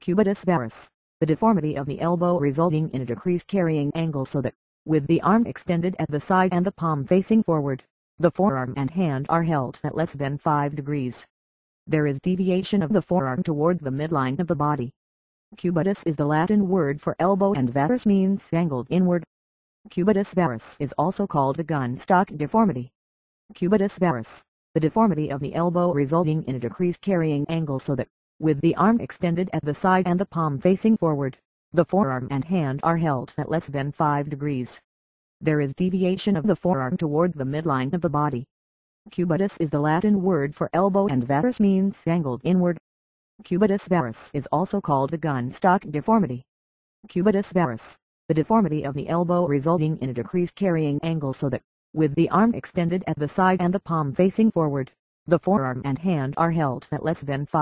Cubitus varus, the deformity of the elbow resulting in a decreased carrying angle so that, with the arm extended at the side and the palm facing forward, the forearm and hand are held at less than 5 degrees. There is deviation of the forearm toward the midline of the body. Cubitus is the Latin word for elbow and varus means angled inward. Cubitus varus is also called the gun stock deformity. Cubitus varus, the deformity of the elbow resulting in a decreased carrying angle so that, with the arm extended at the side and the palm facing forward, the forearm and hand are held at less than 5 degrees. There is deviation of the forearm toward the midline of the body. Cubitus is the Latin word for elbow and varus means angled inward. Cubitus varus is also called the gun stock deformity. Cubitus varus, the deformity of the elbow resulting in a decreased carrying angle so that, with the arm extended at the side and the palm facing forward, the forearm and hand are held at less than 5